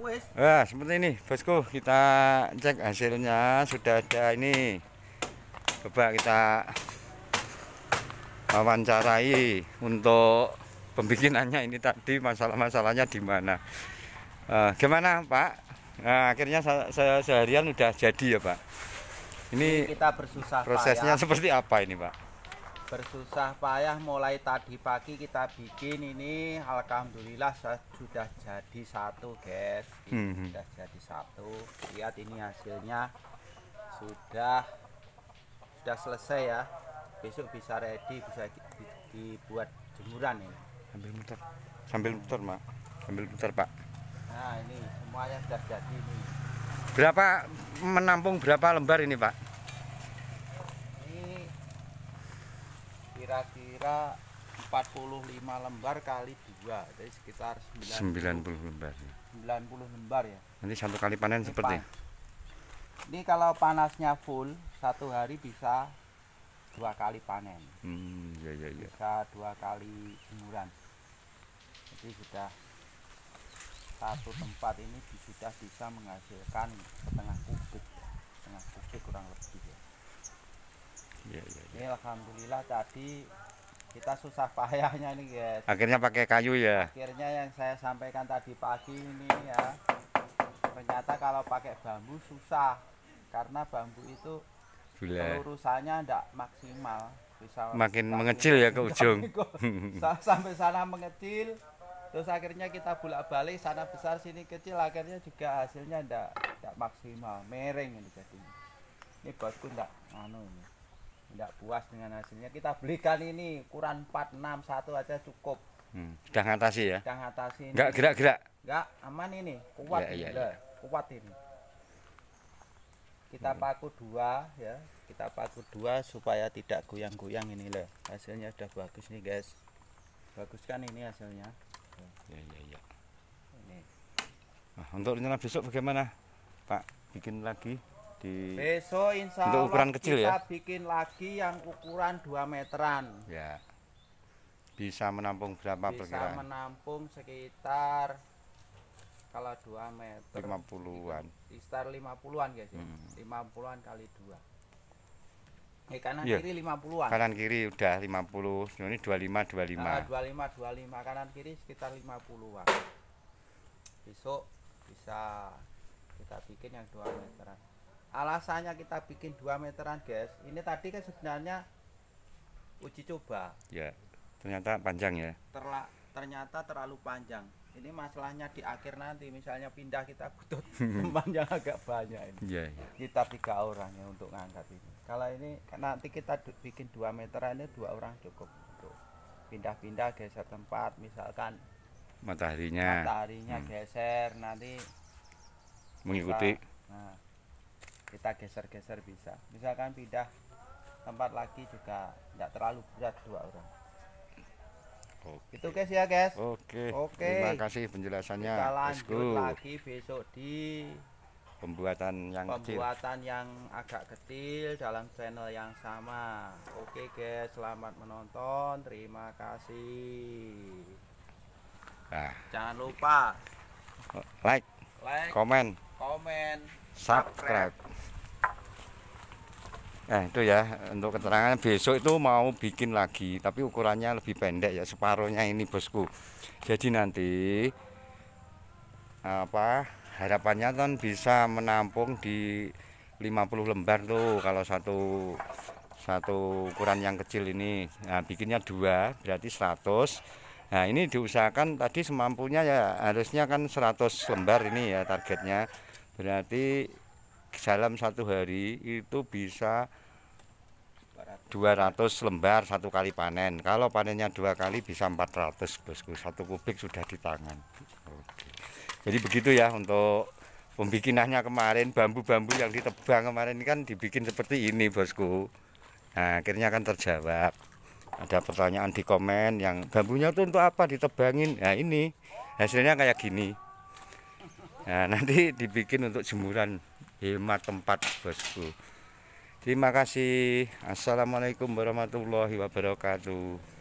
Wes. Wah, seperti ini, bosku. Kita cek hasilnya sudah ada ini. Coba kita wawancarai untuk pembikinannya ini tadi masalah-masalahnya di mana. Eh, gimana, Pak? Nah, akhirnya se- se- seharian udah jadi ya, Pak. Ini Kita bersusah prosesnya payah. seperti apa ini, Pak? Bersusah payah mulai tadi pagi kita bikin ini alhamdulillah sudah jadi satu, guys. Ini Hmm. Sudah jadi satu. Lihat ini hasilnya sudah sudah selesai ya. Besok bisa ready, bisa di- di- dibuat jemuran ini. Sambil muter. Sambil muter, Pak. Sambil muter, Pak. Nah, ini semuanya sudah jadi ini. Berapa menampung berapa lembar ini, Pak? Ini kira-kira 45 lembar kali dua, jadi sekitar 90, 90 lembar. 90 lembar ya. Nanti satu kali panen Ini seperti pan- Ini kalau panasnya full satu hari bisa dua kali panen, Hmm, ya ya ya. bisa dua kali jemuran. Jadi sudah satu tempat ini sudah bisa menghasilkan setengah kubik, ya. setengah kubik kurang lebih ya. Ya ya. ya. Ini alhamdulillah tadi kita susah payahnya nih guys. Akhirnya pakai kayu ya. Akhirnya yang saya sampaikan tadi pagi ini ya, ternyata kalau pakai bambu susah karena bambu itu Gula. pelurusannya tidak maksimal. Bisa Makin mengecil ya ke ujung. Sa- sampai sana mengecil, terus akhirnya kita bolak-balik sana besar sini kecil, akhirnya juga hasilnya tidak tidak maksimal, mereng ini jadinya. Ini bosku tidak anu ini. Tidak puas dengan hasilnya. Kita belikan ini ukuran 4 6 1 aja cukup. Hmm, Sudah ngatasi ya. Kita ngatasi ini. Enggak gerak-gerak. Enggak, aman ini. Kuat Iya, ini. iya, lah. Kuat ini. Kita paku dua ya. Kita paku dua supaya tidak goyang-goyang ini loh. Hasilnya sudah bagus nih, guys. Bagus kan ini hasilnya. Ya ya ya. Ini. Nah, untuk rencana besok bagaimana, Pak? Bikin lagi di Besok insya Untuk Allah ukuran kecil kita ya? bikin lagi yang ukuran 2 meteran. ya. Bisa menampung berapa Bisa perkiraan? menampung sekitar kalau 2 meter 50-an. sekitar 50-an guys ya. Hmm. 50-an kali 2. Eh kanan Iya. kiri 50-an. Kanan kiri udah 50, ini 25 25. Ah, 25 25 kanan kiri sekitar 50-an. Besok bisa kita bikin yang 2 meteran. Alasannya kita bikin 2 meteran, guys. Ini tadi kan sebenarnya uji coba. Ya. Ternyata panjang ya. Terla, ternyata terlalu panjang. Ini masalahnya di akhir nanti misalnya pindah kita butuh teman yang agak banyak ini. Iya, iya. Kita tiga orang ya untuk ngangkat ini. Kalau ini nanti kita bikin 2 meteran ini dua orang cukup untuk pindah-pindah geser tempat misalkan Mataharinya mataharinya Hmm. geser nanti mengikuti bisa, nah, kita geser-geser bisa misalkan pindah tempat lagi juga tidak terlalu berat dua orang Oke. itu guys ya guys Oke. Oke. Terima kasih penjelasannya. kita lanjut Bosku. lagi besok di Pembuatan yang kecil. pembuatan yang agak kecil dalam channel yang sama oke guys selamat menonton terima kasih Nah, jangan lupa like, like komen, komen subscribe. Nah itu ya untuk keterangan besok itu mau bikin lagi tapi ukurannya lebih pendek ya separuhnya ini bosku. Jadi nanti apa harapannya kan bisa menampung di 50 lembar tuh kalau satu satu ukuran yang kecil ini. Nah bikinnya dua berarti 100. Nah ini diusahakan tadi semampunya ya harusnya kan 100 lembar ini ya targetnya. Berarti dalam satu hari itu bisa 200 lembar satu kali panen. Kalau panennya dua kali bisa 400 bosku. Satu kubik sudah di tangan. Oke. Jadi begitu ya untuk pembikinannya kemarin bambu-bambu yang ditebang kemarin ini kan dibikin seperti ini bosku. Nah, akhirnya kan terjawab. Ada pertanyaan di komen yang bambunya itu untuk apa ditebangin? Nah ini hasilnya kayak gini. Nah nanti dibikin untuk jemuran hemat tempat bosku. Terima kasih. Assalamualaikum warahmatullahi wabarakatuh.